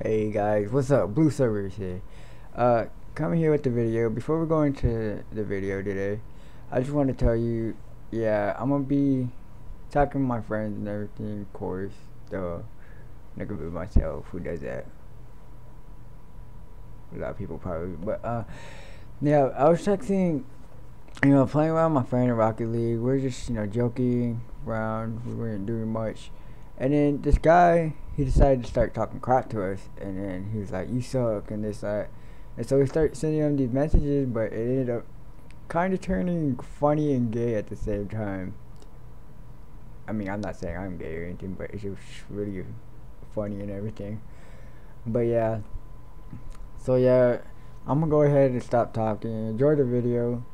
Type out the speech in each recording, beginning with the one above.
Hey guys, what's up? Blue Servers here. Uh, coming here with the video. Before we go into the video today, I just want to tell you, yeah, I'm gonna be talking to my friends and everything, of course. The nigga be myself, who does that? A lot of people probably, but uh, yeah, I was texting, you know, playing around with my friend in Rocket League. We're just, you know, joking around. We weren't doing much. And then this guy, he decided to start talking crap to us. And then he was like, you suck, and this, that. And so we started sending him these messages, but it ended up kind of turning funny and gay at the same time. I mean, I'm not saying I'm gay or anything, but it was really funny and everything. But yeah. So yeah, I'm gonna go ahead and stop talking. Enjoy the video.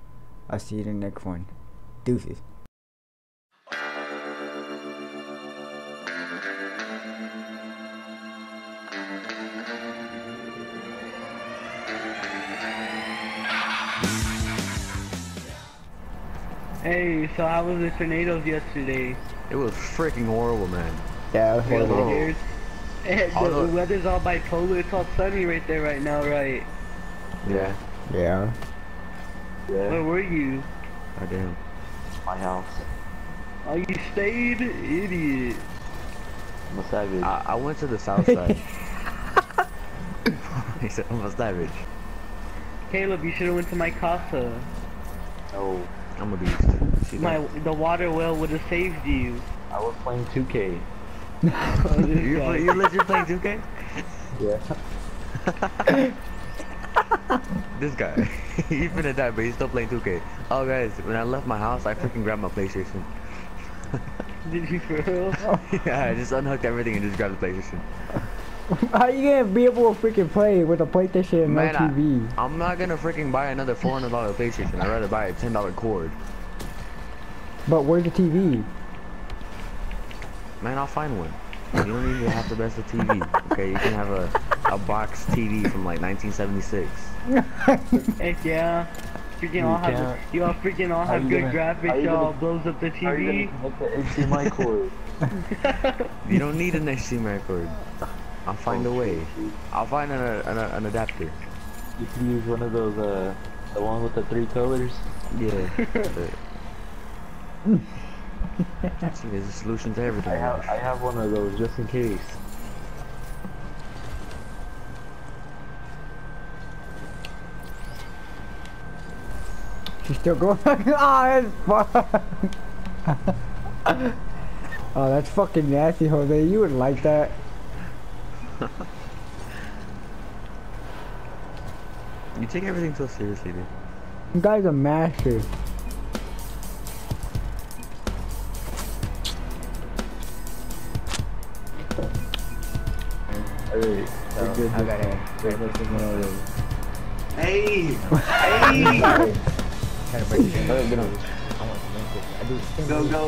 I'll see you in the next one. Deuces. Hey, so how was the tornadoes yesterday? It was freaking horrible, man. Yeah, it was Really horrible. weird. The, the weather's all bipolar. It's all sunny right there right now, right? Yeah. Yeah. yeah. Where were you? I oh, damn. my house. Oh, you stayed? Idiot. I'm a savage. I, I went to the south side. he said, I'm a savage. Caleb, you should have went to my casa. no, I'm a beast. See My that? the water well would have saved you. I was playing 2K. Oh, you, guy. play, you legit playing 2K? Yeah. This guy. he finna die, but he's still playing 2K. Oh, guys, when I left my house, I freaking grabbed my PlayStation. Did you for real? yeah, I just unhooked everything and just grabbed the PlayStation. How you gonna be able to freaking play with a PlayStation and Man, no I- TV? I'm not gonna freaking buy another $400 PlayStation. I'd rather buy a $10 cord. But where's the TV? Man, I'll find one. You don't need to have the best of TV. Okay, you can have a, a box TV from like 1976. Heck yeah. Freaking You all have can't- you all freaking all have good gonna- graphics. you Y'all gonna- blows up the How are you TV. gonna connect the HDMI cord? You don't need an HDMI cord. I'll find a way. I'll find an, an, an adapter. You can use one of those, uh, the one with the three colors. Yeah. See, there's a solution to everything. I have, I have one of those just in case. She's still going. oh, that's fuck. oh, that's fucking nasty, Jose. You would like that. You take everything so seriously, dude. You guy's a master. Alright, oh, we're good. I got it. There's nothing wrong with it. Hey! Hey! Gotta break it in. Alright, get on. I want to make this. I do. Go go.